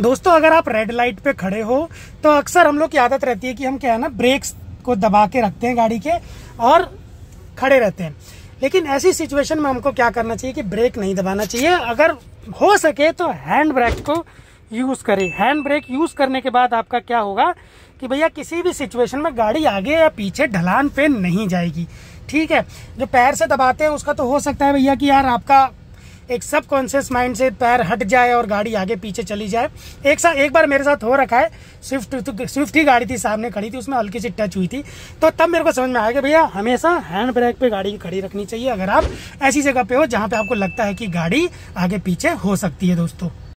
दोस्तों, अगर आप रेड लाइट पे खड़े हो तो अक्सर हम लोग की आदत रहती है कि हम क्या है ना ब्रेक्स को दबा के रखते हैं गाड़ी के और खड़े रहते हैं। लेकिन ऐसी सिचुएशन में हमको क्या करना चाहिए कि ब्रेक नहीं दबाना चाहिए। अगर हो सके तो हैंड ब्रेक को यूज़ करें। हैंड ब्रेक यूज़ करने के बाद आपका क्या होगा कि भैया, किसी भी सिचुएशन में गाड़ी आगे या पीछे ढलान पे नहीं जाएगी। ठीक है? जो पैर से दबाते हैं, उसका तो हो सकता है भैया कि यार आपका एक सब कॉन्शियस माइंड से पैर हट जाए और गाड़ी आगे पीछे चली जाए। एक साथ एक बार मेरे साथ हो रखा है। स्विफ्ट तो स्विफ्ट ही गाड़ी थी, सामने खड़ी थी, उसमें हल्की सी टच हुई थी। तो तब मेरे को समझ में आया कि भैया, हमेशा हैंड ब्रेक पे गाड़ी खड़ी रखनी चाहिए। अगर आप ऐसी जगह पे हो जहाँ पे आपको लगता है कि गाड़ी आगे पीछे हो सकती है दोस्तों।